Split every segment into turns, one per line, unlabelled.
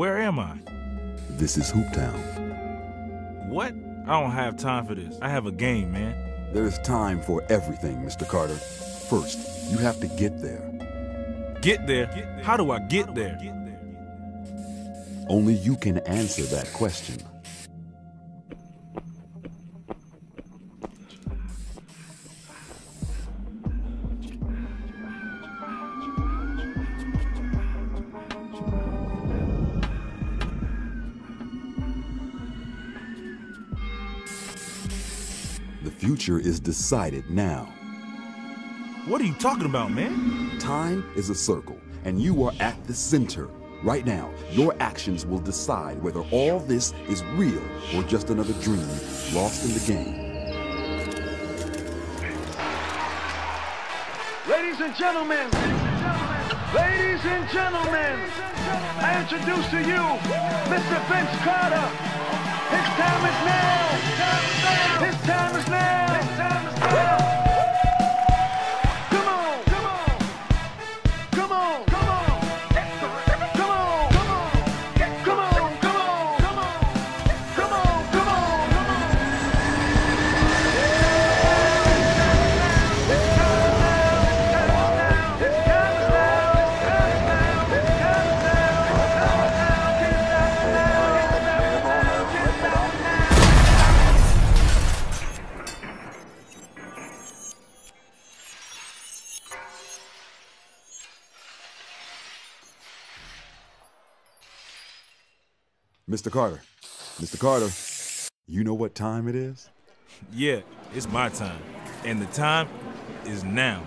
Where am I?
This is Hooptown.
What? I don't have time for this. I have a game, man.
There is time for everything, Mr. Carter. First, you have to get there.
Get there? How do I get there?
Only you can answer that question. Future is decided now.
What are you talking about, man?
Time is a circle, and you are at the center. Right now, your actions will decide whether all this is real or just another dream lost in the game.
Ladies and gentlemen, ladies and gentlemen, I introduce to you Mr. Vince Carter. Time is now. His time is now.
Mr. Carter, Mr. Carter, you know what time it is?
Yeah, it's my time. And the time is now.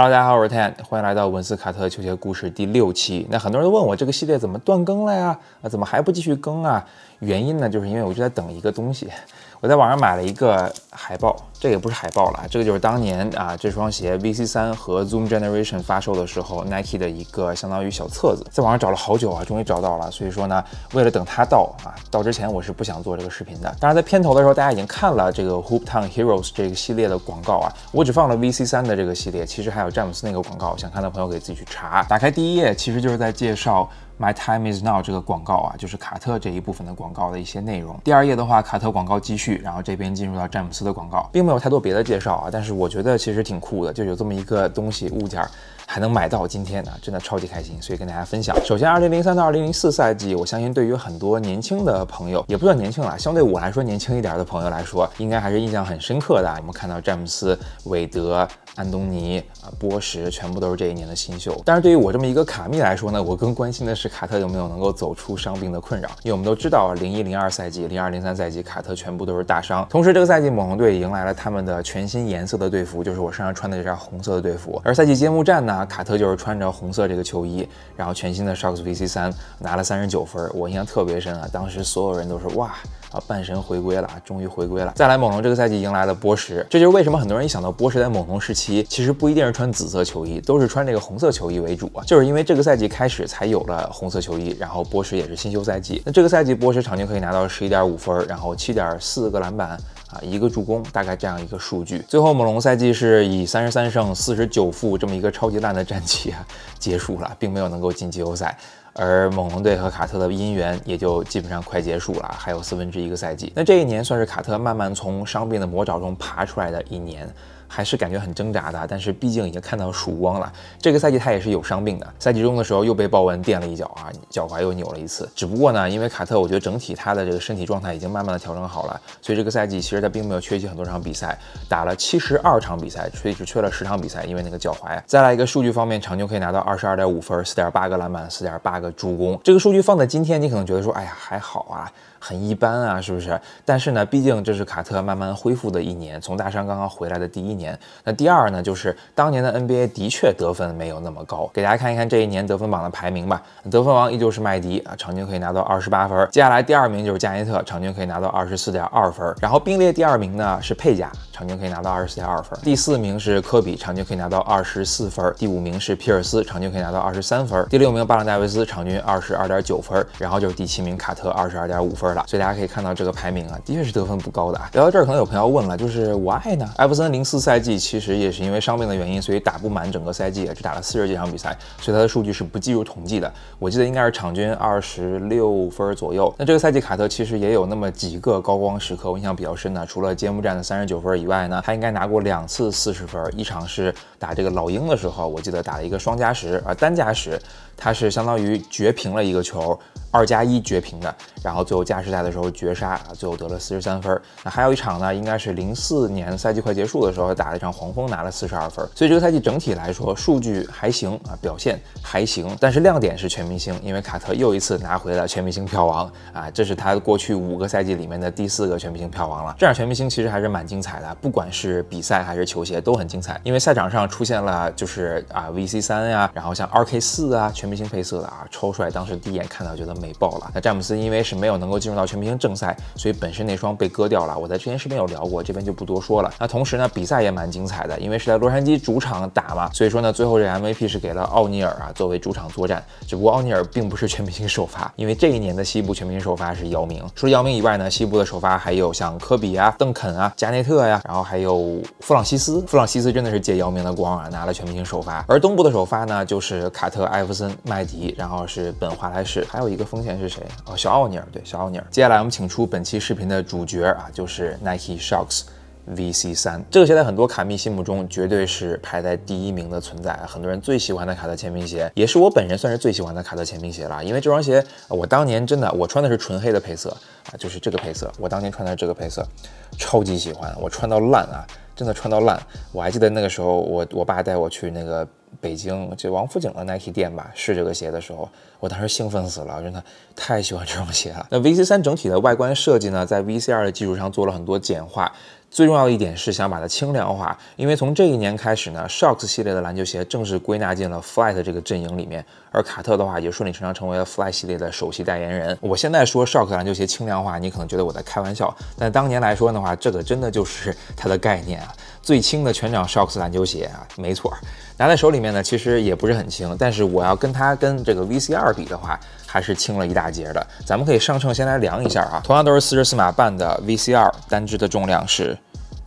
Hello，，大家好，我是 Tan，欢迎来到文斯卡特球鞋故事第六期。那很多人都问我这个系列怎么断更了呀？啊，怎么还不继续更啊？原因呢，就是因为我就在等一个东西。我在网上买了一个海报，这也不是海报了，这个就是当年啊这双鞋 VC 三和 Zoom Generation 发售的时候 Nike 的一个相当于小册子，在网上找了好久啊，终于找到了。所以说呢，为了等它到啊，到之前我是不想做这个视频的。当然，在片头的时候，大家已经看了这个 Hoop Town Heroes 这个系列的广告啊，我只放了 VC 三的这个系列，其实还有詹姆斯那个广告，想看的朋友可以自己去查。打开第一页，其实就是在介绍。My time is now 这个广告啊，就是卡特这一部分的广告的一些内容。第二页的话，卡特广告继续，然后这边进入到詹姆斯的广告，并没有太多别的介绍啊，但是我觉得其实挺酷的，就有这么一个东西物件儿还能买到今天呢，真的超级开心，所以跟大家分享。首先，二零零三到二零零四赛季，我相信对于很多年轻的朋友，也不算年轻了，相对我来说年轻一点的朋友来说，应该还是印象很深刻的。我们看到詹姆斯、韦德、安东尼啊、波什，全部都是这一年的新秀。但是对于我这么一个卡密来说呢，我更关心的是卡特有没有能够走出伤病的困扰，因为我们都知道，零一零二赛季、零二零三赛季，卡特全部都是大伤。同时，这个赛季猛龙队迎来了他们的全新颜色的队服，就是我身上穿的这件红色的队服。而赛季揭幕战呢，卡特就是穿着红色这个球衣，然后全新的 Shocks VC 三拿了三十九分，我印象特别深啊，当时所有人都是哇。啊，半神回归了，终于回归了。再来，猛龙这个赛季迎来了波什，这就是为什么很多人一想到波什在猛龙时期，其实不一定是穿紫色球衣，都是穿这个红色球衣为主啊，就是因为这个赛季开始才有了红色球衣，然后波什也是新秀赛季。那这个赛季波什场均可以拿到十一点五分，然后七点四个篮板啊，一个助攻，大概这样一个数据。最后猛龙赛季是以三十三胜四十九负这么一个超级烂的战绩啊结束了，并没有能够进季后赛。而猛龙队和卡特的姻缘也就基本上快结束了，还有四分之一个赛季。那这一年算是卡特慢慢从伤病的魔爪中爬出来的一年。还是感觉很挣扎的，但是毕竟已经看到曙光了。这个赛季他也是有伤病的，赛季中的时候又被鲍文垫了一脚啊，脚踝又扭了一次。只不过呢，因为卡特，我觉得整体他的这个身体状态已经慢慢的调整好了，所以这个赛季其实他并没有缺席很多场比赛，打了七十二场比赛，所以只缺了十场比赛，因为那个脚踝。再来一个数据方面，场均可以拿到二十二点五分，四点八个篮板，四点八个助攻。这个数据放在今天，你可能觉得说，哎呀还好啊。很一般啊，是不是？但是呢，毕竟这是卡特慢慢恢复的一年，从大伤刚刚回来的第一年。那第二呢，就是当年的 NBA 的确得分没有那么高。给大家看一看这一年得分榜的排名吧。得分王依旧是麦迪啊，场均可以拿到二十八分。接下来第二名就是加内特，场均可以拿到二十四点二分。然后并列第二名呢是佩贾，场均可以拿到二十四点二分。第四名是科比，场均可以拿到二十四分。第五名是皮尔斯，场均可以拿到二十三分。第六名巴朗戴维斯，场均二十二点九分。然后就是第七名卡特，二十二点五分了。所以大家可以看到这个排名啊，的确是得分不高的啊。聊到这儿，可能有朋友问了，就是 why 呢？艾弗森零四赛季其实也是因为伤病的原因，所以打不满整个赛季，只打了四十几场比赛，所以他的数据是不计入统计的。我记得应该是场均二十六分左右。那这个赛季卡特其实也有那么几个高光时刻，我印象比较深的，除了揭幕战的三十九分以外呢，他应该拿过两次四十分，一场是打这个老鹰的时候，我记得打了一个双加时啊单加时，他是相当于绝平了一个球。二加一绝平的，然后最后加时赛的时候绝杀，最后得了四十三分。那还有一场呢，应该是零四年赛季快结束的时候打了一场黄蜂，拿了四十二分。所以这个赛季整体来说数据还行啊，表现还行。但是亮点是全明星，因为卡特又一次拿回了全明星票王啊，这是他过去五个赛季里面的第四个全明星票王了。这场全明星其实还是蛮精彩的，不管是比赛还是球鞋都很精彩。因为赛场上出现了就是啊 VC 三呀，然后像 RK 四啊，全明星配色的啊，超帅。当时第一眼看到觉得美爆了。那詹姆斯因为是没有能够进入到全明星正赛，所以本身那双被割掉了。我在之前视频有聊过，这边就不多说了。那同时呢，比赛也蛮精彩的，因为是在洛杉矶主场打嘛，所以说呢，最后这 MVP 是给了奥尼尔啊，作为主场作战。只不过奥尼尔并不是全明星首发，因为这一年的西部全明星首发是姚明。除了姚明以外呢，西部的首发还有像科比啊、邓肯啊、加内特呀，然后还有弗朗西斯。弗朗西斯真的是借姚明的光啊，拿了全明星首发。而东部的首发呢，就是卡特、艾弗森、麦迪，然后是本华莱士，还有一个锋线是谁？哦，小奥尼尔，对，小奥尼尔。接下来我们请出本期视频的主角啊，就是 Nike Shox VC 三。这个鞋在很多卡迷心目中绝对是排在第一名的存在，很多人最喜欢的卡特签名鞋，也是我本人算是最喜欢的卡特签名鞋了。因为这双鞋，我当年真的，我穿的是纯黑的配色啊，就是这个配色，我当年穿的这个配色，超级喜欢，我穿到烂啊，真的穿到烂。我还记得那个时候，我我爸带我去那个。北京这王府井的 Nike 店吧，试这个鞋的时候，我当时兴奋死了，真的太喜欢这双鞋了。那 VC 三整体的外观设计呢，在 VC 二的基础上做了很多简化。最重要的一点是想把它轻量化，因为从这一年开始呢，Shox 系列的篮球鞋正式归纳进了 Flight 这个阵营里面，而卡特的话也顺理成章成为了 Flight 系列的首席代言人。我现在说 Shox 篮球鞋轻量化，你可能觉得我在开玩笑，但当年来说的话，这个真的就是它的概念啊，最轻的全掌 Shox 篮球鞋啊，没错，拿在手里面呢，其实也不是很轻，但是我要跟它跟这个 VCR 比的话，还是轻了一大截的。咱们可以上秤先来量一下啊，同样都是四十四码半的 VC 二，单只的重量是。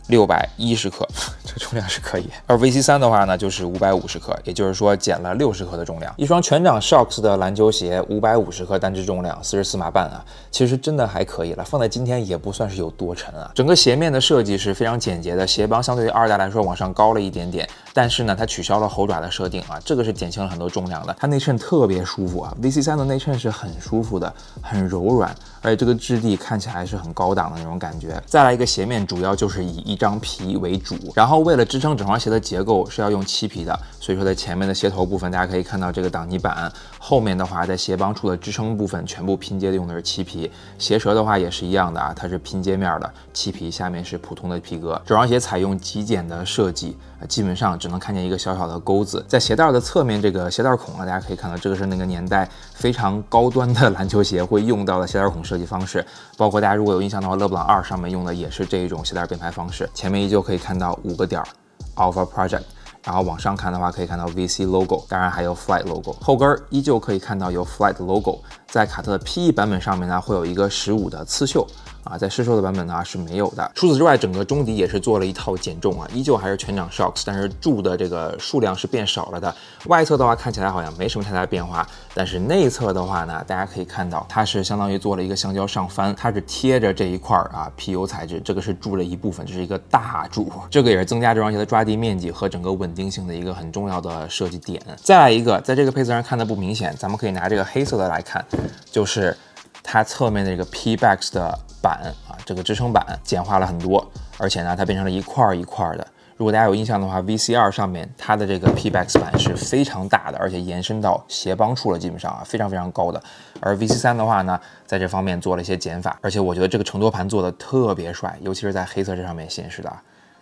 六百一十克，这个重量是可以。而 VC 三的话呢，就是五百五十克，也就是说减了六十克的重量。一双全掌 Shox 的篮球鞋，五百五十克单只重量，四十四码半啊，其实真的还可以了。放在今天也不算是有多沉啊。整个鞋面的设计是非常简洁的，鞋帮相对于二代来说往上高了一点点，但是呢，它取消了猴爪的设定啊，这个是减轻了很多重量的。它内衬特别舒服啊，VC 三的内衬是很舒服的，很柔软，而且这个质地看起来是很高档的那种感觉。再来一个鞋面，主要就是以一张皮为主，然后为了支撑整双鞋的结构是要用漆皮的，所以说在前面的鞋头部分，大家可以看到这个挡泥板，后面的话在鞋帮处的支撑部分全部拼接的用的是漆皮，鞋舌的话也是一样的啊，它是拼接面的漆皮，下面是普通的皮革。整双鞋采用极简的设计，基本上只能看见一个小小的钩子，在鞋带的侧面这个鞋带孔啊，大家可以看到这个是那个年代非常高端的篮球鞋会用到的鞋带孔设计方式，包括大家如果有印象的话，勒布朗二上面用的也是这一种鞋带编排方式，前面。依旧可以看到五个点儿，Alpha Project，然后往上看的话，可以看到 VC logo，当然还有 Flight logo。后跟依旧可以看到有 Flight logo，在卡特的 PE 版本上面呢，会有一个十五的刺绣。啊，在试售的版本呢是没有的。除此之外，整个中底也是做了一套减重啊，依旧还是全掌 shocks，但是柱的这个数量是变少了的。外侧的话看起来好像没什么太大的变化，但是内侧的话呢，大家可以看到它是相当于做了一个橡胶上翻，它是贴着这一块啊 PU 材质，这个是柱的一部分，这是一个大柱，这个也是增加这双鞋的抓地面积和整个稳定性的一个很重要的设计点。再来一个，在这个配色上看的不明显，咱们可以拿这个黑色的来看，就是它侧面的这个 P backs 的。板啊，这个支撑板简化了很多，而且呢，它变成了一块一块的，如果大家有印象的话，VC 二上面它的这个 P B X 板是非常大的，而且延伸到鞋帮处了，基本上啊非常非常高的。而 VC 三的话呢，在这方面做了一些减法，而且我觉得这个承托盘做的特别帅，尤其是在黑色这上面显示的。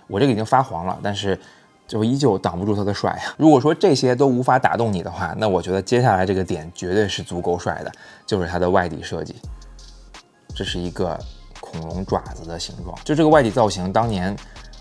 我这个已经发黄了，但是就依旧挡不住它的帅啊。如果说这些都无法打动你的话，那我觉得接下来这个点绝对是足够帅的，就是它的外底设计。这是一个恐龙爪子的形状，就这个外底造型，当年。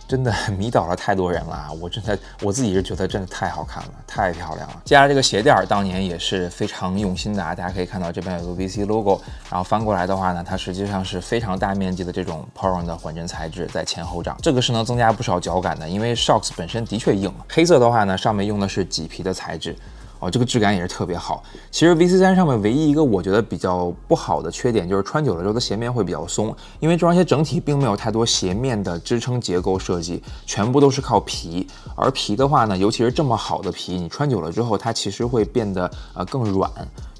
真的迷倒了太多人了啊，我真的我自己是觉得真的太好看了，太漂亮了。接下来这个鞋垫儿当年也是非常用心的啊，大家可以看到这边有个 VC logo，然后翻过来的话呢，它实际上是非常大面积的这种 Poron 的缓震材质在前后掌，这个是能增加不少脚感的，因为 Shocks 本身的确硬。黑色的话呢，上面用的是麂皮的材质。哦，这个质感也是特别好。其实 VC 三上面唯一一个我觉得比较不好的缺点，就是穿久了之后的鞋面会比较松，因为这双鞋整体并没有太多鞋面的支撑结构设计，全部都是靠皮。而皮的话呢，尤其是这么好的皮，你穿久了之后，它其实会变得呃更软。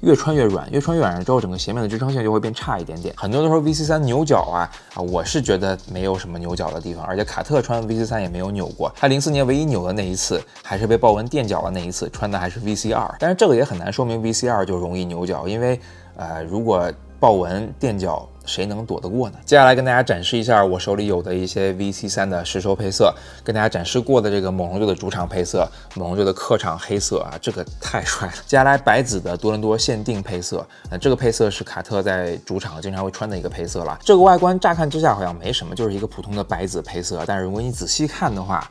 越穿越软，越穿越软了之后，整个鞋面的支撑性就会变差一点点。很多都说 VC 三牛脚啊啊，我是觉得没有什么牛脚的地方，而且卡特穿 VC 三也没有扭过。他零四年唯一扭的那一次，还是被豹纹垫脚了那一次，穿的还是 VC 二。但是这个也很难说明 VC 二就容易牛脚，因为呃，如果豹纹垫脚。谁能躲得过呢？接下来跟大家展示一下我手里有的一些 VC 三的实收配色，跟大家展示过的这个猛龙队的主场配色，猛龙队的客场黑色啊，这个太帅了。接下来白紫的多伦多限定配色，那这个配色是卡特在主场经常会穿的一个配色了。这个外观乍看之下好像没什么，就是一个普通的白紫配色，但是如果你仔细看的话，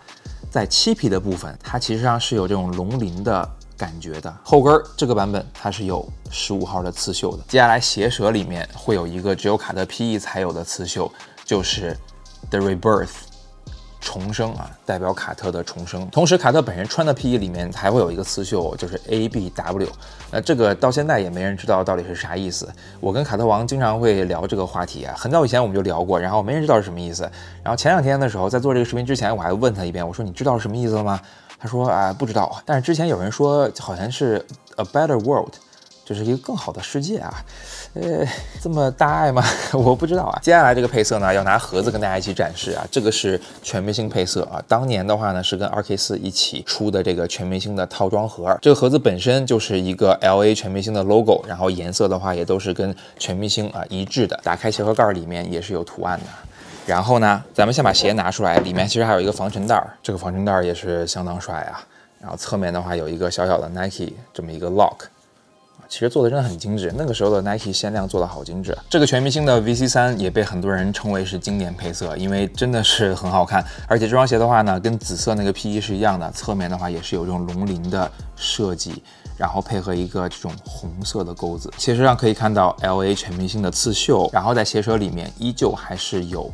在漆皮的部分，它其实上是有这种龙鳞的。感觉的后跟儿这个版本它是有十五号的刺绣的。接下来鞋舌里面会有一个只有卡特 PE 才有的刺绣，就是 The Rebirth 重生啊，代表卡特的重生。同时卡特本人穿的 PE 里面还会有一个刺绣，就是 ABW。那这个到现在也没人知道到底是啥意思。我跟卡特王经常会聊这个话题啊，很早以前我们就聊过，然后没人知道是什么意思。然后前两天的时候在做这个视频之前，我还问他一遍，我说你知道是什么意思了吗？他说啊，不知道，但是之前有人说好像是 a better world，就是一个更好的世界啊，呃，这么大爱吗？我不知道啊。接下来这个配色呢，要拿盒子跟大家一起展示啊，这个是全明星配色啊，当年的话呢是跟 RK 四一起出的这个全明星的套装盒，这个盒子本身就是一个 LA 全明星的 logo，然后颜色的话也都是跟全明星啊一致的，打开鞋盒盖里面也是有图案的。然后呢，咱们先把鞋拿出来，里面其实还有一个防尘袋儿，这个防尘袋儿也是相当帅啊。然后侧面的话有一个小小的 Nike 这么一个 lock，其实做的真的很精致。那个时候的 Nike 限量做的好精致。这个全明星的 VC 三也被很多人称为是经典配色，因为真的是很好看。而且这双鞋的话呢，跟紫色那个 PE 是一样的，侧面的话也是有这种龙鳞的设计，然后配合一个这种红色的钩子。鞋舌上可以看到 LA 全明星的刺绣，然后在鞋舌里面依旧还是有。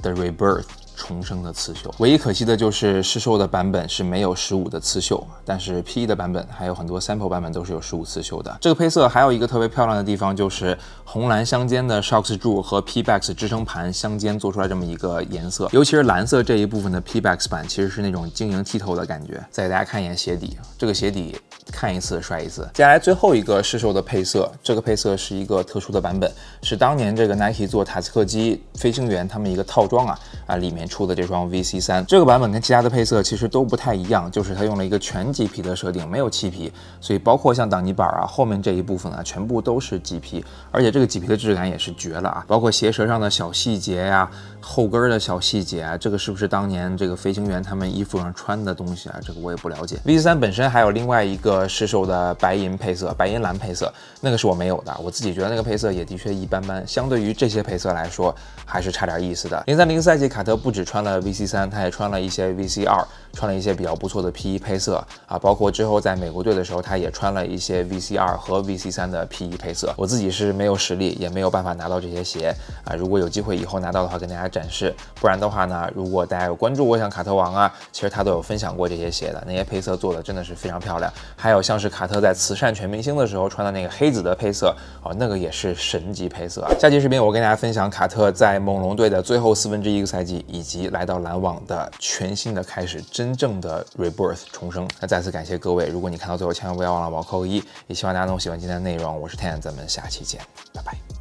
The rebirth 重生的刺绣，唯一可惜的就是试售的版本是没有十五的刺绣，但是 P E 的版本还有很多 sample 版本都是有十五刺绣的。这个配色还有一个特别漂亮的地方，就是红蓝相间的 Shocks 柱和 P Bax 支撑盘相间做出来这么一个颜色，尤其是蓝色这一部分的 P Bax 版，其实是那种晶莹剔透的感觉。再给大家看一眼鞋底，这个鞋底。看一次摔一次。接下来最后一个试售的配色，这个配色是一个特殊的版本，是当年这个 Nike 做塔斯克基飞行员他们一个套装啊啊里面出的这双 VC 三。这个版本跟其他的配色其实都不太一样，就是它用了一个全麂皮的设定，没有漆皮，所以包括像挡泥板啊后面这一部分啊，全部都是麂皮，而且这个麂皮的质感也是绝了啊！包括鞋舌上的小细节呀，后跟的小细节啊，这个是不是当年这个飞行员他们衣服上穿的东西啊？这个我也不了解。VC 三本身还有另外一个。呃，试售的白银配色，白银蓝配色，那个是我没有的。我自己觉得那个配色也的确一般般，相对于这些配色来说，还是差点意思的。零三零赛季，卡特不止穿了 VC 三，他也穿了一些 VC 二，穿了一些比较不错的 PE 配色啊。包括之后在美国队的时候，他也穿了一些 VC 二和 VC 三的 PE 配色。我自己是没有实力，也没有办法拿到这些鞋啊。如果有机会以后拿到的话，跟大家展示。不然的话呢，如果大家有关注我，像卡特王啊，其实他都有分享过这些鞋的，那些配色做的真的是非常漂亮。还还有像是卡特在慈善全明星的时候穿的那个黑紫的配色哦，那个也是神级配色啊。下期视频我跟大家分享卡特在猛龙队的最后四分之一个赛季，以及来到篮网的全新的开始，真正的 rebirth 重生。那再次感谢各位，如果你看到最后，千万不要忘了帮我扣一。也希望大家能喜欢今天的内容。我是 Tan，咱们下期见，拜拜。